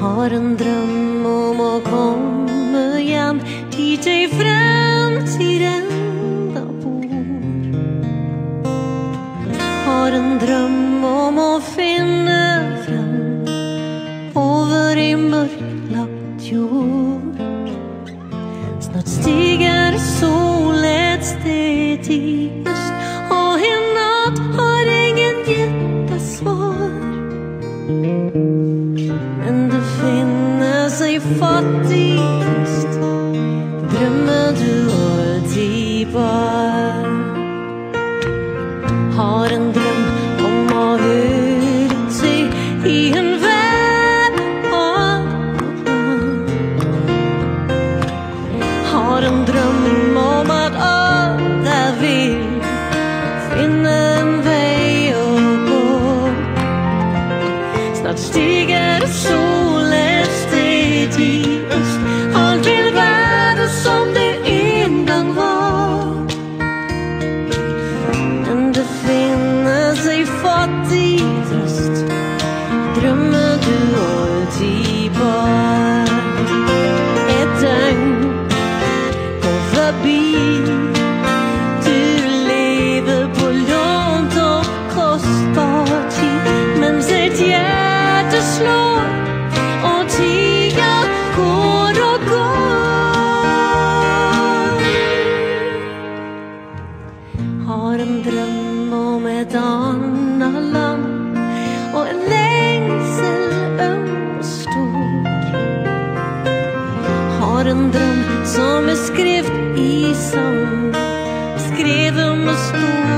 Har en dröm om att komma igen dit i framtiden bor. Har en dröm om att finna fram över i mörklagt jord. Faktiskt Drömmer du alltid bara Har en dröm om att höra sig i en värld Har en dröm om att alla vill finna en väg att gå. Snart stiger solen steg i öst Allt till världen som det en gång var. Men det finner sig fattig Har en dröm om ett annat land. Och en längsel öm och stor. Har en dröm som är skrift i sand. Skriven med um stor.